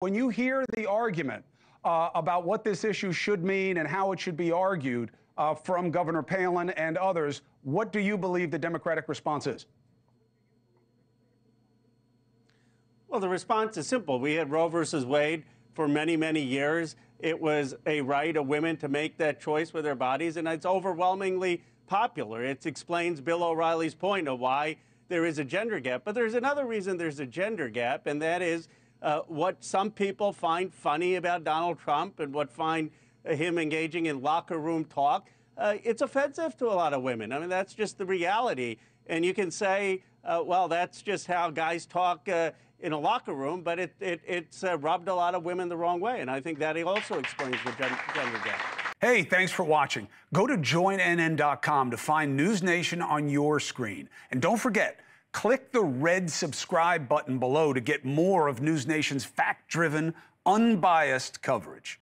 When you hear the argument uh, about what this issue should mean and how it should be argued uh, from Governor Palin and others, what do you believe the Democratic response is? Well, the response is simple. We had Roe versus Wade for many, many years. It was a right of women to make that choice with their bodies, and it's overwhelmingly popular. It explains Bill O'Reilly's point of why there is a gender gap. But there's another reason there's a gender gap, and that is uh, what some people find funny about Donald Trump and what find him engaging in locker room talk. Uh, it's offensive to a lot of women. I mean, that's just the reality. And you can say, uh, well, that's just how guys talk uh, in a locker room, but it, it, it's uh, rubbed a lot of women the wrong way. And I think that also explains the gender gap. Hey, thanks for watching. Go to joinnn.com to find News Nation on your screen. And don't forget, Click the red subscribe button below to get more of News Nation's fact driven, unbiased coverage.